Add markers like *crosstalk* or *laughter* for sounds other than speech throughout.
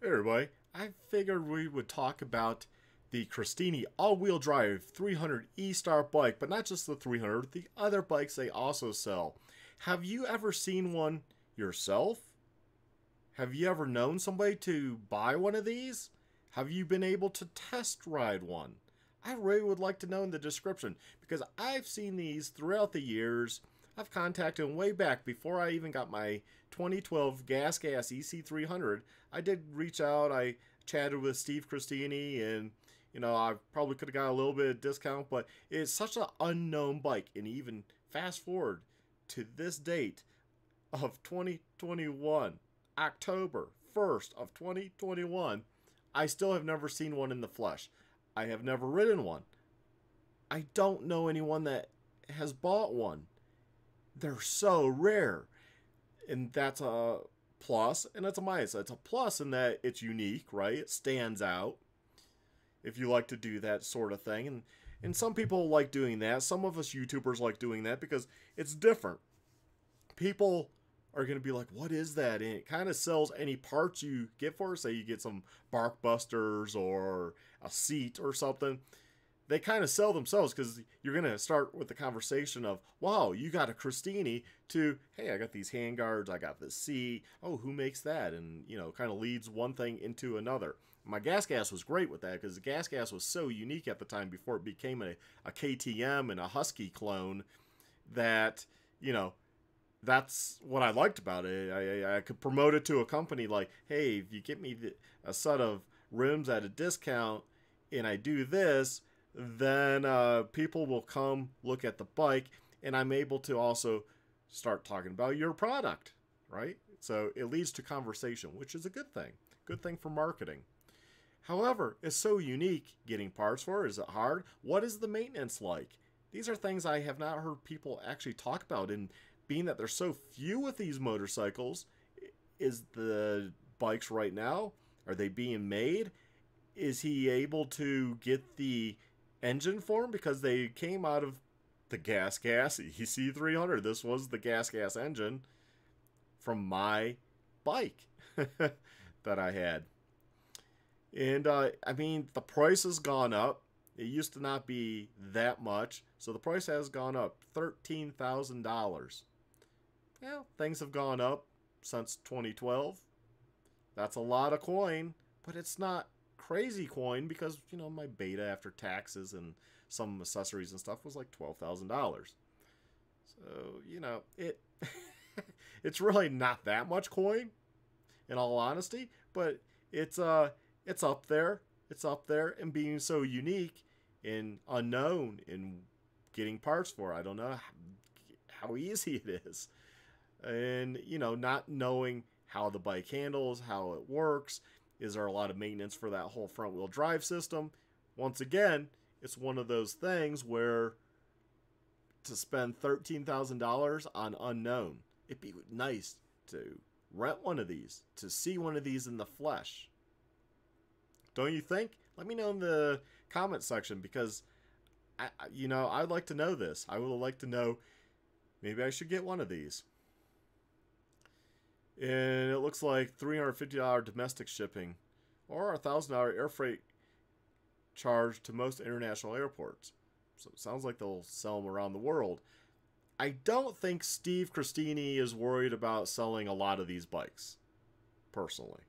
Hey everybody, I figured we would talk about the Christini all-wheel drive 300 E-Star bike, but not just the 300, the other bikes they also sell. Have you ever seen one yourself? Have you ever known somebody to buy one of these? Have you been able to test ride one? I really would like to know in the description because I've seen these throughout the years. I've contacted them way back before I even got my 2012 Gas Gas EC300. I did reach out. I chatted with Steve Christini, and you know, I probably could have got a little bit of discount, but it's such an unknown bike. And even fast forward to this date of 2021, October 1st of 2021, I still have never seen one in the flesh. I have never ridden one. I don't know anyone that has bought one. They're so rare. And that's a plus and it's a minus. It's a plus in that it's unique, right? It stands out. If you like to do that sort of thing. And and some people like doing that. Some of us YouTubers like doing that because it's different. People are going to be like, what is that? And it kind of sells any parts you get for. Say you get some bark busters or a seat or something. They kind of sell themselves because you're going to start with the conversation of, wow, you got a Christini to, hey, I got these handguards, I got this seat. Oh, who makes that? And, you know, kind of leads one thing into another. My gas gas was great with that because the gas gas was so unique at the time before it became a, a KTM and a Husky clone that, you know, that's what I liked about it. I, I could promote it to a company like, hey, if you get me the, a set of rims at a discount and I do this, then uh, people will come look at the bike and I'm able to also start talking about your product, right? So it leads to conversation, which is a good thing. Good thing for marketing. However, it's so unique getting parts for. Is it hard? What is the maintenance like? These are things I have not heard people actually talk about. And being that there's so few with these motorcycles, is the bikes right now, are they being made? Is he able to get the engine form? Because they came out of the Gas Gas EC300. This was the Gas Gas engine from my bike *laughs* that I had. And uh, I mean, the price has gone up. It used to not be that much, so the price has gone up thirteen thousand dollars. Well, things have gone up since 2012. That's a lot of coin, but it's not crazy coin because you know my beta after taxes and some accessories and stuff was like twelve thousand dollars. So you know it. *laughs* it's really not that much coin, in all honesty, but it's uh it's up there. It's up there, and being so unique and unknown in getting parts for, I don't know how easy it is, and you know not knowing how the bike handles, how it works. Is there a lot of maintenance for that whole front wheel drive system? Once again, it's one of those things where to spend $13,000 on unknown, it'd be nice to rent one of these, to see one of these in the flesh. Don't you think? Let me know in the comment section because, I, you know, I'd like to know this. I would like to know maybe I should get one of these. And it looks like $350 domestic shipping or a $1,000 air freight charge to most international airports. So it sounds like they'll sell them around the world. I don't think Steve Christini is worried about selling a lot of these bikes, personally.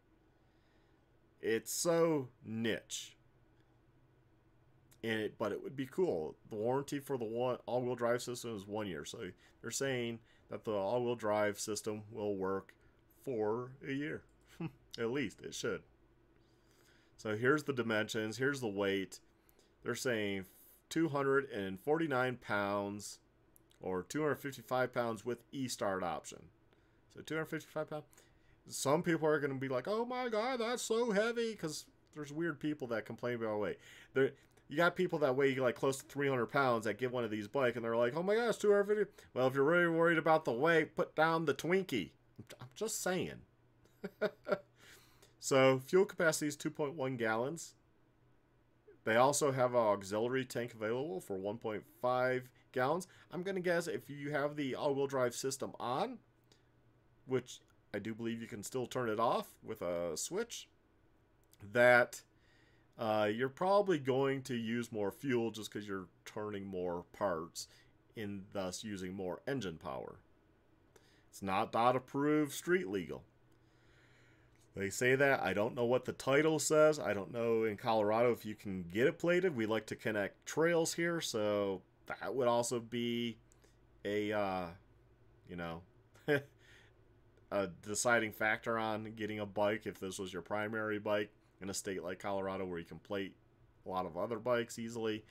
It's so niche. And it, but it would be cool. The warranty for the one all-wheel drive system is one year, so they're saying that the all-wheel drive system will work for a year, *laughs* at least it should. So here's the dimensions. Here's the weight. They're saying 249 pounds or 255 pounds with e-start option. So 255 pounds some people are going to be like, "Oh my god, that's so heavy," because there's weird people that complain about weight. There, you got people that weigh like close to 300 pounds that get one of these bike, and they're like, "Oh my gosh, 250." Well, if you're really worried about the weight, put down the Twinkie. Just saying. *laughs* so fuel capacity is 2.1 gallons. They also have an auxiliary tank available for 1.5 gallons. I'm going to guess if you have the all-wheel drive system on, which I do believe you can still turn it off with a switch. that uh, you're probably going to use more fuel just because you're turning more parts and thus using more engine power. It's not dot approved street legal. They say that. I don't know what the title says. I don't know in Colorado if you can get it plated. We like to connect trails here, so that would also be a, uh, you know, *laughs* a deciding factor on getting a bike if this was your primary bike in a state like Colorado where you can plate a lot of other bikes easily.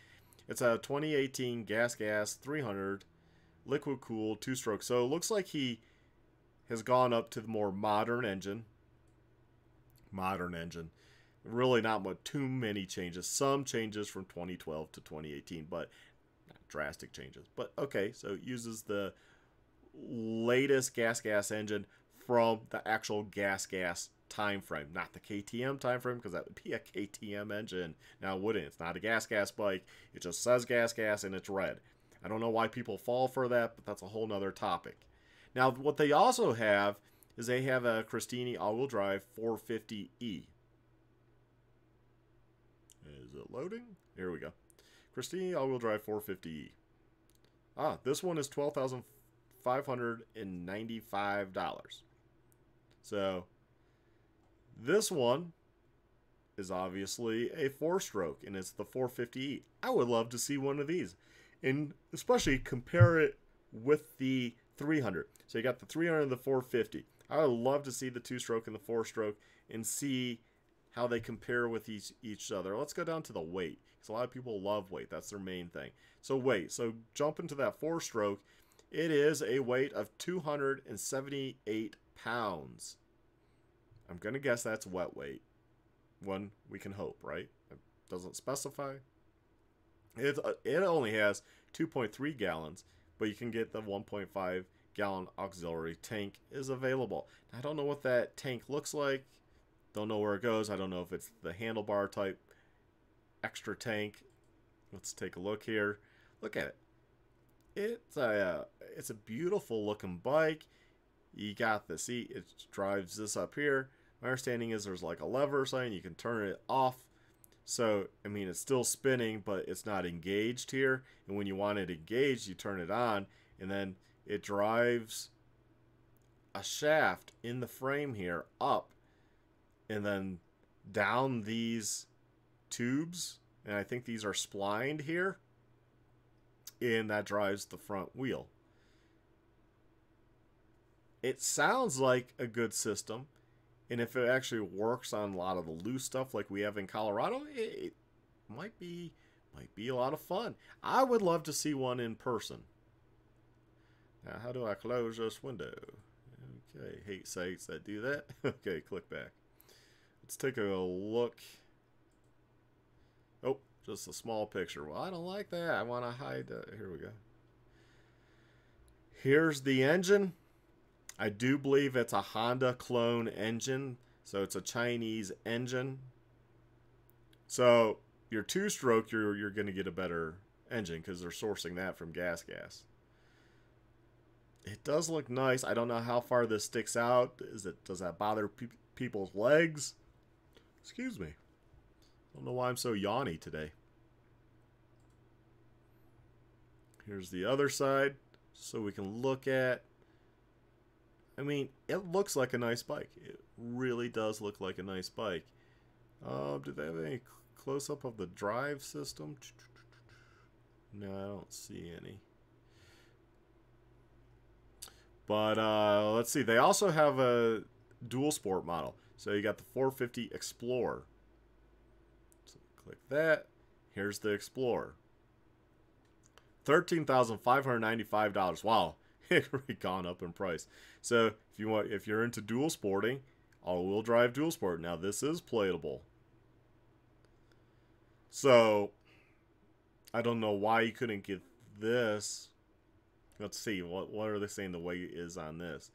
It's a 2018 Gas Gas 300 liquid cooled two stroke. So it looks like he has gone up to the more modern engine. Modern engine. Really not much, too many changes. Some changes from 2012 to 2018, but not drastic changes. But okay, so it uses the latest gas gas engine from the actual gas gas time frame, not the KTM time frame, because that would be a KTM engine. Now, wouldn't. it? It's not a gas gas bike. It just says gas gas and it's red. I don't know why people fall for that, but that's a whole nother topic. Now, what they also have is they have a Christini all-wheel drive 450E. Is it loading? Here we go. Christini all-wheel drive 450E. Ah, this one is $12,595. So, this one is obviously a four-stroke, and it's the 450E. I would love to see one of these, and especially compare it with the 300. So you got the 300 and the 450. I would love to see the two-stroke and the four-stroke and see how they compare with each each other. Let's go down to the weight. Because a lot of people love weight. That's their main thing. So weight. So jump into that four-stroke. It is a weight of 278 pounds. I'm going to guess that's wet weight. One, we can hope, right? It doesn't specify. It, uh, it only has 2.3 gallons, but you can get the 1.5 gallon auxiliary tank is available. I don't know what that tank looks like. Don't know where it goes. I don't know if it's the handlebar type extra tank. Let's take a look here. Look at it. It's a uh, it's a beautiful looking bike. You got the seat. It drives this up here. My understanding is there's like a lever something. You can turn it off. So, I mean, it's still spinning, but it's not engaged here. And when you want it engaged, you turn it on, and then it drives a shaft in the frame here up and then down these tubes. And I think these are splined here. And that drives the front wheel. It sounds like a good system. And if it actually works on a lot of the loose stuff like we have in Colorado, it, might be might be a lot of fun. I would love to see one in person. Now, how do I close this window? Okay, hate sites that do that. *laughs* okay, click back. Let's take a look. Oh, just a small picture. Well, I don't like that. I want to hide that. Here we go. Here's the engine. I do believe it's a Honda clone engine, so it's a Chinese engine. So your two-stroke, you're you're going to get a better engine because they're sourcing that from Gas Gas. It does look nice. I don't know how far this sticks out. Is it does that bother pe people's legs? Excuse me. I don't know why I'm so yawny today. Here's the other side so we can look at I mean, it looks like a nice bike. It really does look like a nice bike. Uh, do they have any close-up of the drive system? No, I don't see any. But uh, let's see. They also have a dual sport model. So you got the 450 Explorer. So click that. Here's the Explorer. $13,595. Wow. *laughs* It really gone up in price. So if you want, if you're into dual sporting, all-wheel drive dual sport. Now this is playable. So I don't know why you couldn't get this. Let's see what what are they saying the weight is on this.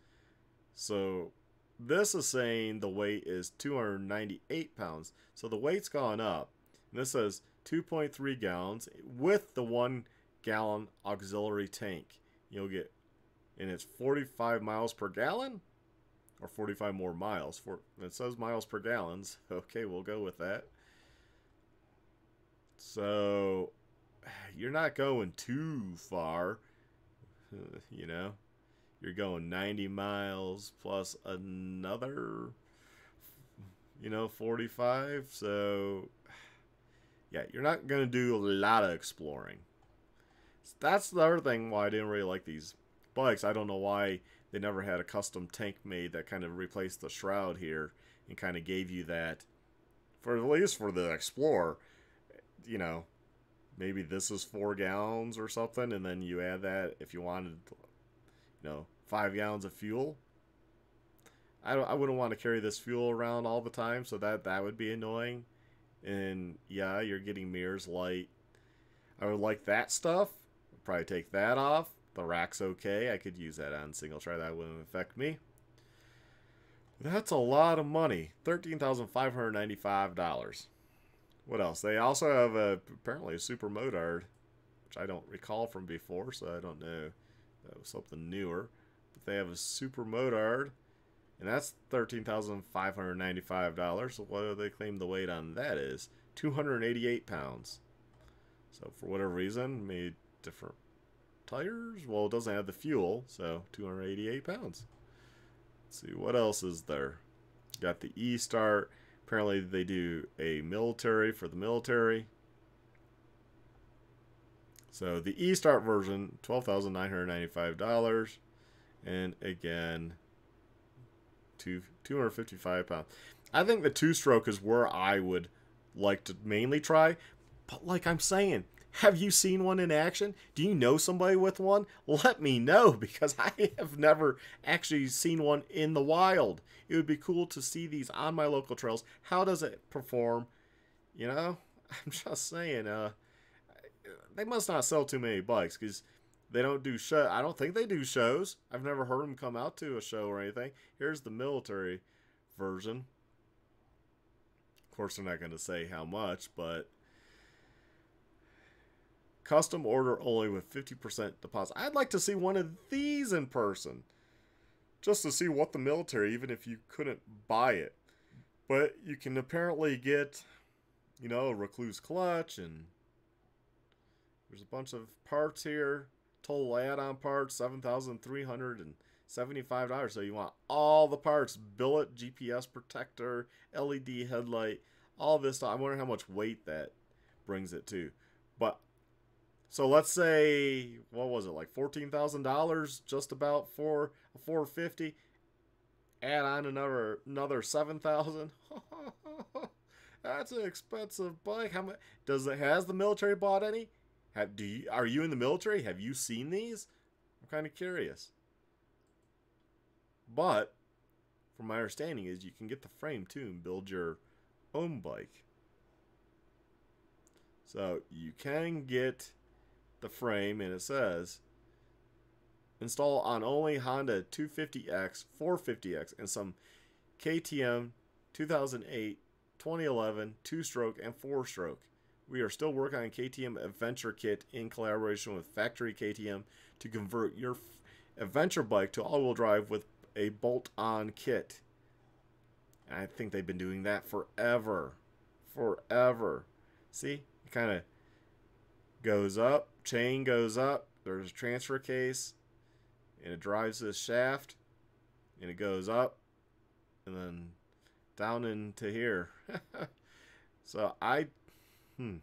So this is saying the weight is 298 pounds. So the weight's gone up. And this says 2.3 gallons with the one gallon auxiliary tank. You'll get and it's 45 miles per gallon or 45 more miles. For it says miles per gallons. *laughs* Okay, we'll go with that. So you're not going too far, *laughs* you know. You're going 90 miles plus another, you know, 45. So yeah, you're not going to do a lot of exploring. That's the other thing why I didn't really like these bikes. I don't know why they never had a custom tank made that kind of replaced the shroud here and kind of gave you that for at least for the Explorer, you know, maybe this is four gallons or something, and then you add that if you wanted, you know, five gallons of fuel. I don't, I wouldn't want to carry this fuel around all the time, so that that would be annoying. And yeah, you're getting mirrors light. I would like that stuff. I'd probably take that off. The rack's okay. I could use that on single try. That wouldn't affect me. That's a lot of money. $13,595. What else? They also have a, apparently a super motard, which I don't recall from before, so I don't know. That was something newer. But they have a super motard, and that's $13,595. So what do they claim the weight on that is? 288 pounds. So for whatever reason, made different tires. Well, it doesn't have the fuel, so 288 pounds. Let's see, what else is there? Got the E-Start. Apparently they do a military for the military. So the E-Start version, $12,995. And again, two, 255 pounds. I think the two-stroke is where I would like to mainly try. But like I'm saying, have you seen one in action? Do you know somebody with one? Let me know *laughs* because I have never actually seen one in the wild. It would be cool to see these on my local trails. How does it perform? You know, *laughs* I'm just saying, uh, they must not sell too many bikes because they don't do show. I don't think they do shows. I've never heard them come out to a show or anything. Here's the military version. Of course, they're not going to say how much, but Custom order only with 50% deposit. I'd like to see one of these in person. Just to see what the military, even if you couldn't buy it. But you can apparently get, you know, a Rekluse clutch and there's a bunch of parts here. Total add-on parts, $7,375. So you want all the parts. Billet, GPS protector, LED headlight, all this stuff. I wonder how much weight that brings it to. But so let's say what was it like fourteen thousand dollars just about for a four fifty. Add on another another seven thousand. *laughs* That's an expensive bike. How much does it has the military bought any? Have, do you, are you in the military? Have you seen these? I'm kind of curious. But from my understanding is you can get the frame too and build your own bike. So you can get the frame and it says install on only Honda 250X, 450X, and some KTM 2008, 2011 two-stroke and four-stroke. We are still working on KTM Adventure Kit in collaboration with Factory KTM to convert your adventure bike to all-wheel drive with a bolt-on kit. And I think they've been doing that forever. Forever. See? It kind of goes up, chain goes up, there's a transfer case, and it drives this shaft, and it goes up, and then down into here. *laughs* so I, hmm.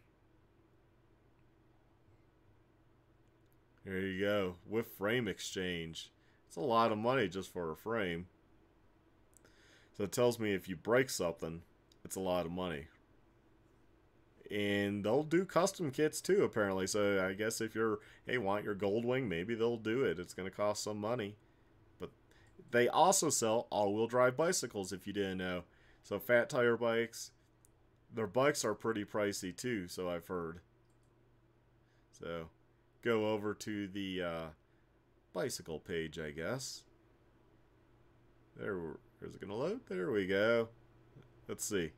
There you go, with frame exchange. It's a lot of money just for a frame. So it tells me if you break something, it's a lot of money, and they'll do custom kits too apparently. So i guess if you're hey want your goldwing maybe they'll do it. It's going to cost some money. But they also sell all-wheel drive bicycles if you didn't know. So fat tire bikes their bikes are pretty pricey too so i've heard. So go over to the uh, bicycle page i guess. There is it going to load. There we go. Let's see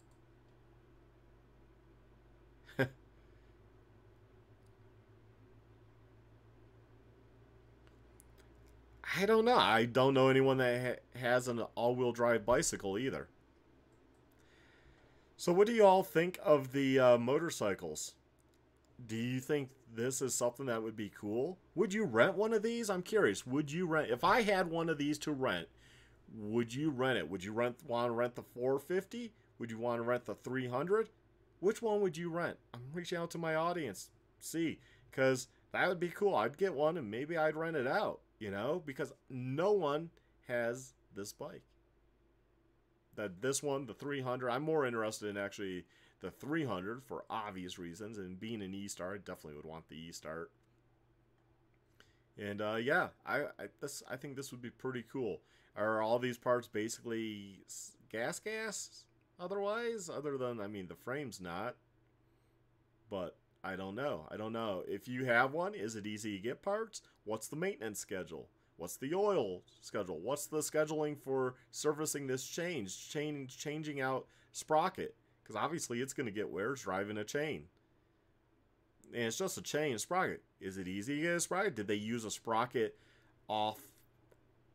I don't know. I don't know anyone that ha- has an all-wheel drive bicycle either. So, what do you all think of the uh, motorcycles? Do you think this is something that would be cool? Would you rent one of these? I'm curious. Would you rent if I had one of these to rent? Would you rent it? Would you rent want to rent the 450? Would you want to rent the 300? Which one would you rent? I'm reaching out to my audience. See, because that would be cool. I'd get one and maybe I'd rent it out, you know, because no one has this bike. That this one, the 300, I'm more interested in actually the 300 for obvious reasons, and being an E-Star, I definitely would want the E-Start. And uh, yeah, I I, this, I think this would be pretty cool. Are all these parts basically gas gas? Otherwise, other than I mean the frame's not. But I don't know. I don't know. If you have one, is it easy to get parts? What's the maintenance schedule? What's the oil schedule? What's the scheduling for servicing this change, change changing out sprocket? Because obviously it's going to get wear driving a chain. And it's just a chain sprocket. Is it easy to get a sprocket? Did they use a sprocket off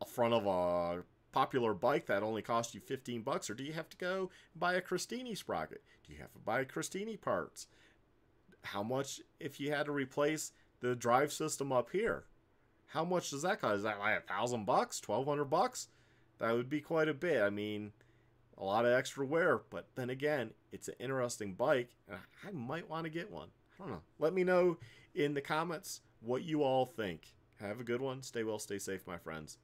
a front of a popular bike that only cost you 15 bucks? Or do you have to go buy a Christini sprocket? Do you have to buy Christini parts? How much if you had to replace the drive system up here? How much does that cost? Is that like a thousand bucks, twelve hundred bucks? That would be quite a bit. I mean, a lot of extra wear, but then again, it's an interesting bike, and I might want to get one. I don't know. Let me know in the comments what you all think. Have a good one. Stay well, stay safe, my friends.